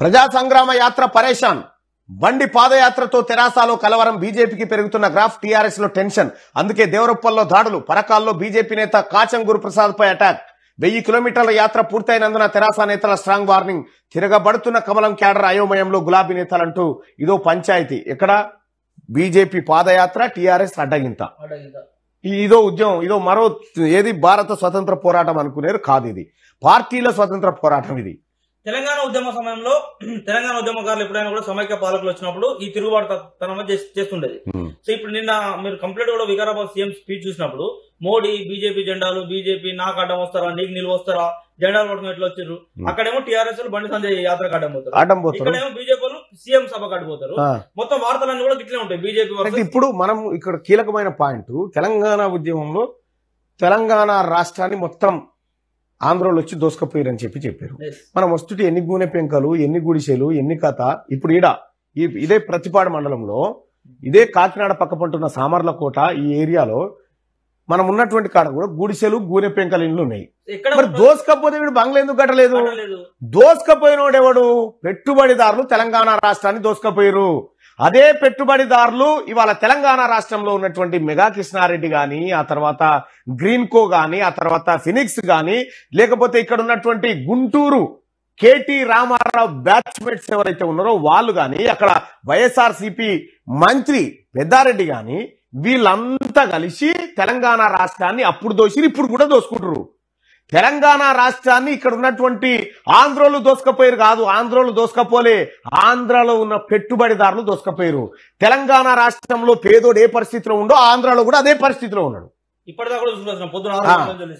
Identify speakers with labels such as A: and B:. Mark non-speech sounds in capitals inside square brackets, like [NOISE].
A: ప్రజా సంగ్రామ యాత్ర పరేషాన్. బండి పాదయాత్రతో తెరాసాలో కలవరం బీజేపీకి పెరుగుతున్న గ్రాఫ్ టీఆర్ఎస్లో టెన్షన్. అందుకే దేవరప్పల్లో దాడులు పరకాల్లో బీజేపీ నేత కాచం గురుప్రసాద్ పై అటాక్. వెయ్యి కిలోమీటర్ల యాత్ర పూర్తయినందున తెరాస నేతల స్ట్రాంగ్ వార్నింగ్. తిరగబడుతున్న కమలం క్యాడర్ అయోమయంలో గులాబీ నేతలంటూ ఇదో పంచాయతీ. ఎక్కడ? బీజేపీ పాదయాత్ర టీఆర్ఎస్ అడ్డగింత. ఇదో ఉద్యమం ఇదో మరో ఏది? భారత స్వతంత్ర పోరాటం అనుకునేది కాదు ఇది. పార్టీల స్వతంత్ర పోరాటం ఇది.
B: తెలంగాణ ఉద్యమ సమయంలో [CLEARS THROAT] తెలంగాణ ఉద్యమకారులు ఎప్పుడైనా కూడా సమైక్య పాలకులు వచ్చినప్పుడు ఈ తిరుగుబాటు త- తనంలో చేస్- చేస్తుండేది. సో ఇప్పుడు నిన్న మీరు కంప్లీట్ కూడా వికారాబాద్ సీఎం స్పీచ్ చూసినప్పుడు మోడీ బీజేపీ జెండాలు బీజేపీ నాకు అడ్డం వస్తారా నీకు నిలువ వస్తారా జెండాలు పట్టుకుని ఎట్లా వచ్చారు? అక్కడేమో టీఆర్ఎస్ బండి సంజయ్ యాత్రకు అడ్డం పోతారు. ఇక్కడేమో బీజేపీ వాళ్ళు సీఎం సభకు అడ్డుపోతారు. మొత్తం వార్తలన్నీ కూడా గిట్లే ఉంటాయి. బీజేపీ
A: ఇప్పుడు మనం ఇక్కడ కీలకమైన పాయింట్ తెలంగాణ ఉద్యమంలో తెలంగాణ రాష్ట్రాన్ని మొత్తం ఆంధ్రోలు వచ్చి దోసుకపోయారని చెప్పి చెప్పారు. మనం వస్తుంటే ఎన్ని గూనె పెంకలు ఎన్ని గుడిసెలు ఎన్ని కథ ఇప్పుడు ఈడ ఇదే ప్రతిపాడు మండలంలో ఇదే కాకినాడ పక్క పంటున్న సామర్లకోట ఈ ఏరియాలో మనం ఉన్నటువంటి కాడ కూడా గుడిసెలు గూనె పెంకల ఇండ్లు ఉన్నాయి. మరి దోసుకపోతే వీడు బంగ్లా ఎందుకు కట్టలేదు?
B: లేదు
A: దోసుకపోయినోడెవడు? పెట్టుబడిదారులు తెలంగాణ రాష్ట్రాన్ని దోసుకపోయారు అదే పెట్టుబడిదారులు ఇవాళ తెలంగాణ రాష్ట్రంలో ఉన్నటువంటి మెగా కృష్ణారెడ్డి కానీ ఆ తర్వాత గ్రీన్కో కానీ ఆ తర్వాత ఫినిక్స్ కానీ లేకపోతే ఇక్కడ ఉన్నటువంటి గుంటూరు కేటీ రామారావు బ్యాచ్మేట్స్ ఎవరైతే ఉన్నారో వాళ్ళు కానీ అక్కడ వైఎస్ఆర్సిపి మంత్రి పెద్దారెడ్డి కానీ వీళ్ళంతా కలిసి తెలంగాణ రాష్ట్రాన్ని అప్పుడు దోసిరు ఇప్పుడు కూడా దోసుకుంటారు తెలంగాణ రాష్ట్రాన్ని ఇక్కడ ఉన్నటువంటి ఆంధ్రోలు దోసుకపోయారు కాదు. ఆంధ్రోలు దోసుకపోలే. ఆంధ్రలో ఉన్న పెట్టుబడిదారులు దోసుకపోయారు. తెలంగాణ రాష్ట్రంలో పేదోడు ఏ పరిస్థితిలో ఉండో ఆంధ్రలో కూడా అదే పరిస్థితిలో ఉన్నాడు.
B: ఇప్పటిదాకా కూడా పొద్దున